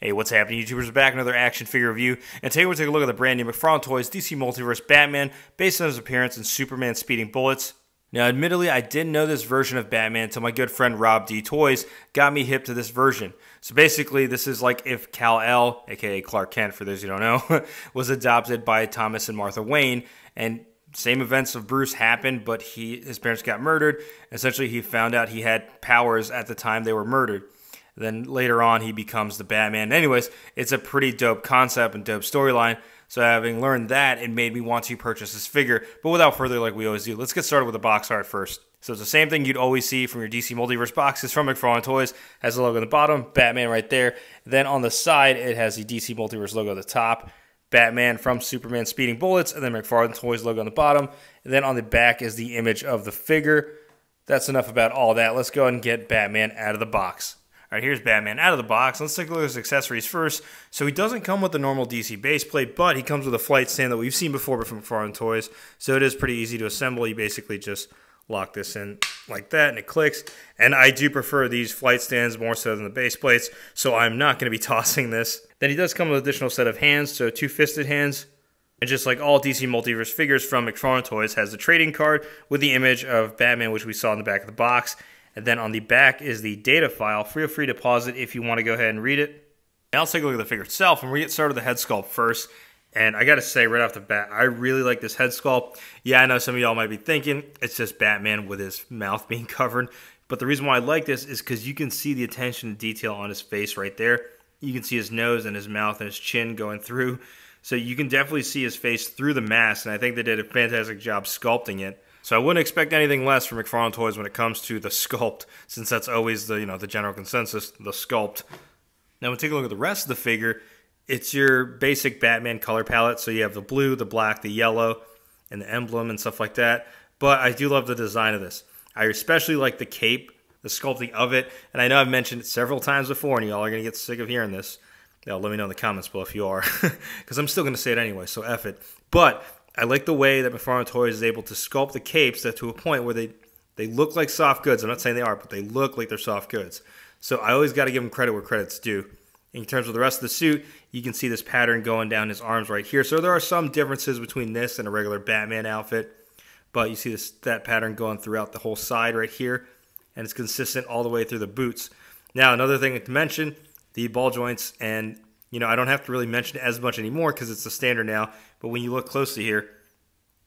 Hey, what's happening, YouTubers? Back another action figure review, and today we're take a look at the brand new McFarlane Toys DC Multiverse Batman, based on his appearance in Superman Speeding Bullets. Now, admittedly, I didn't know this version of Batman until my good friend Rob D Toys got me hip to this version. So basically, this is like if Kal El, aka Clark Kent, for those who don't know, was adopted by Thomas and Martha Wayne, and same events of Bruce happened, but he his parents got murdered. Essentially, he found out he had powers at the time they were murdered. Then later on, he becomes the Batman. Anyways, it's a pretty dope concept and dope storyline. So having learned that, it made me want to purchase this figure. But without further, like we always do, let's get started with the box art first. So it's the same thing you'd always see from your DC Multiverse boxes from McFarlane Toys. Has the logo on the bottom, Batman right there. Then on the side, it has the DC Multiverse logo at the top. Batman from Superman Speeding Bullets, and then McFarlane Toys logo on the bottom. And then on the back is the image of the figure. That's enough about all that. Let's go and get Batman out of the box. All right, here's Batman out of the box. Let's take a look at his accessories first. So he doesn't come with the normal DC base plate, but he comes with a flight stand that we've seen before from McFarlane Toys. So it is pretty easy to assemble. You basically just lock this in like that and it clicks. And I do prefer these flight stands more so than the base plates, so I'm not going to be tossing this. Then he does come with an additional set of hands, so two fisted hands. And just like all DC Multiverse figures from McFarlane Toys, has the trading card with the image of Batman, which we saw in the back of the box. And then on the back is the data file. Feel free to pause it if you want to go ahead and read it. Now let's take a look at the figure itself, and we get started with the head sculpt first. And I gotta say right off the bat, I really like this head sculpt. Yeah, I know some of y'all might be thinking it's just Batman with his mouth being covered. But the reason why I like this is because you can see the attention to detail on his face right there. You can see his nose and his mouth and his chin going through. So you can definitely see his face through the mask, and I think they did a fantastic job sculpting it. So I wouldn't expect anything less from McFarlane Toys when it comes to the sculpt, since that's always the you know the general consensus, the sculpt. Now, when take a look at the rest of the figure, it's your basic Batman color palette. So you have the blue, the black, the yellow, and the emblem and stuff like that. But I do love the design of this. I especially like the cape, the sculpting of it. And I know I've mentioned it several times before, and y'all are going to get sick of hearing this. Now, let me know in the comments below if you are, because I'm still going to say it anyway, so F it. But I like the way that McFarlane Toys is able to sculpt the capes to a point where they, they look like soft goods. I'm not saying they are, but they look like they're soft goods. So I always got to give them credit where credit's due. In terms of the rest of the suit, you can see this pattern going down his arms right here. So there are some differences between this and a regular Batman outfit, but you see this that pattern going throughout the whole side right here, and it's consistent all the way through the boots. Now, another thing to mention, the ball joints and you know, I don't have to really mention it as much anymore because it's the standard now. But when you look closely here,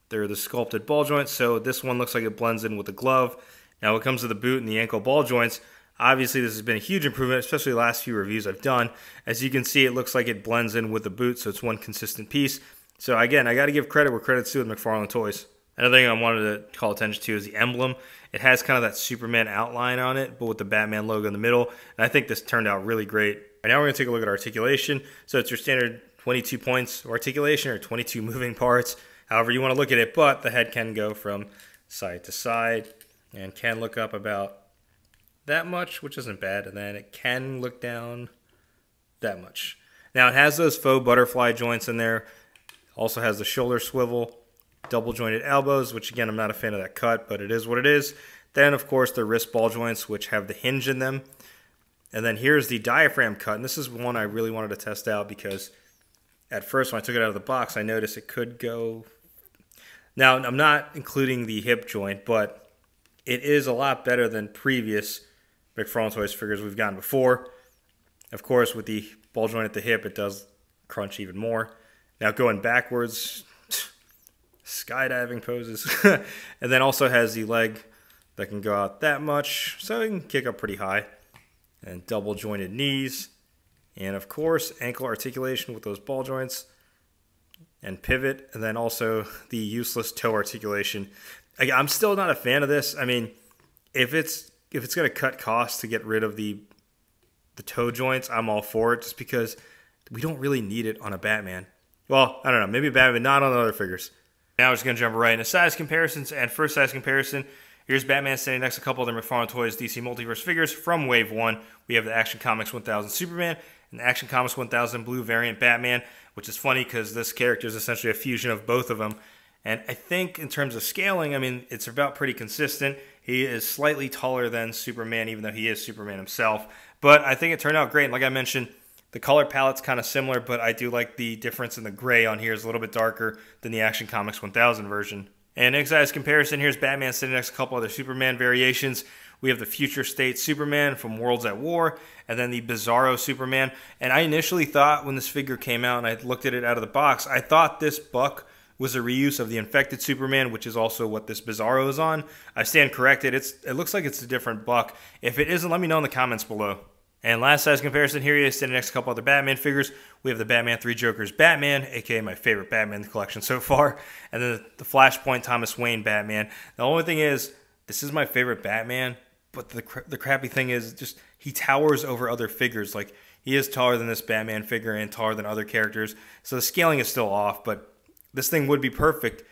they're the sculpted ball joints. So this one looks like it blends in with the glove. Now, when it comes to the boot and the ankle ball joints, obviously this has been a huge improvement, especially the last few reviews I've done. As you can see, it looks like it blends in with the boot, so it's one consistent piece. So again, I got to give credit where credit's due with McFarlane Toys. Another thing I wanted to call attention to is the emblem. It has kind of that Superman outline on it, but with the Batman logo in the middle. And I think this turned out really great. Right now we're going to take a look at articulation. So it's your standard 22 points of articulation or 22 moving parts, however you want to look at it. But the head can go from side to side and can look up about that much, which isn't bad. And then it can look down that much. Now it has those faux butterfly joints in there. Also has the shoulder swivel, double jointed elbows, which again, I'm not a fan of that cut, but it is what it is. Then, of course, the wrist ball joints, which have the hinge in them. And then here's the diaphragm cut. And this is one I really wanted to test out because at first when I took it out of the box, I noticed it could go. Now, I'm not including the hip joint, but it is a lot better than previous McFarlane Toys figures we've gotten before. Of course, with the ball joint at the hip, it does crunch even more. Now, going backwards, skydiving poses. and then also has the leg that can go out that much, so it can kick up pretty high and double jointed knees. And of course, ankle articulation with those ball joints and pivot. And then also the useless toe articulation. I'm still not a fan of this. I mean, if it's if it's going to cut costs to get rid of the the toe joints, I'm all for it just because we don't really need it on a Batman. Well, I don't know, maybe Batman, not on other figures. Now we're just going to jump right into size comparisons. And first size comparison, Here's Batman standing next to a couple of the McFarlane Toys DC Multiverse figures from Wave 1. We have the Action Comics 1000 Superman and the Action Comics 1000 Blue variant Batman, which is funny because this character is essentially a fusion of both of them. And I think in terms of scaling, I mean, it's about pretty consistent. He is slightly taller than Superman, even though he is Superman himself. But I think it turned out great. And like I mentioned, The color palette's kind of similar, but I do like the difference in the gray on here is a little bit darker than the Action Comics 1000 version. And next size comparison, here's Batman sitting next to a couple other Superman variations. We have the Future State Superman from Worlds at War, and then the Bizarro Superman. And I initially thought when this figure came out and I looked at it out of the box, I thought this buck was a reuse of the Infected Superman, which is also what this Bizarro is on. I stand corrected. It's it looks like it's a different buck. If it isn't, let me know in the comments below. And last size comparison here is next to a couple other Batman figures. We have the Batman Three Jokers Batman, aka my favorite Batman in the collection so far, and then the Flashpoint Thomas Wayne Batman. The only thing is, this is my favorite Batman, but the the crappy thing is just he towers over other figures. Like he is taller than this Batman figure and taller than other characters, so the scaling is still off. But this thing would be perfect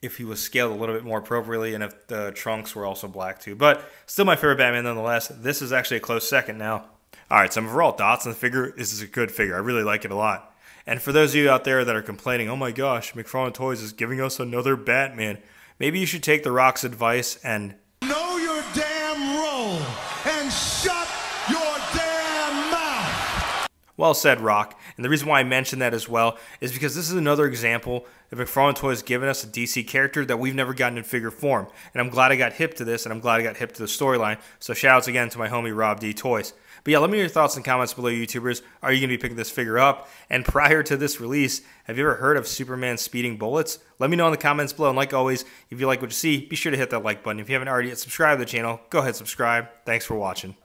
if he was scaled a little bit more appropriately and if the trunks were also black too. But still my favorite Batman nonetheless. This is actually a close second now. All right, some overall thoughts on the figure. This is a good figure. I really like it a lot. And for those of you out there that are complaining, oh my gosh, McFarlane Toys is giving us another Batman, maybe you should take The Rock's advice and know your damn role and shut your damn mouth. Well said, Rock. And the reason why I mentioned that as well is because this is another example that McFarlane Toys giving us a DC character that we've never gotten in figure form. And I'm glad I got hip to this, and I'm glad I got hip to the storyline. So shout outs again to my homie Rob D Toys. But yeah, let me know your thoughts and comments below, YouTubers. Are you going to be picking this figure up? And prior to this release, have you ever heard of Superman speeding bullets? Let me know in the comments below. And like always, if you like what you see, be sure to hit that like button. If you haven't already yet subscribed to the channel, go ahead and subscribe. Thanks for watching.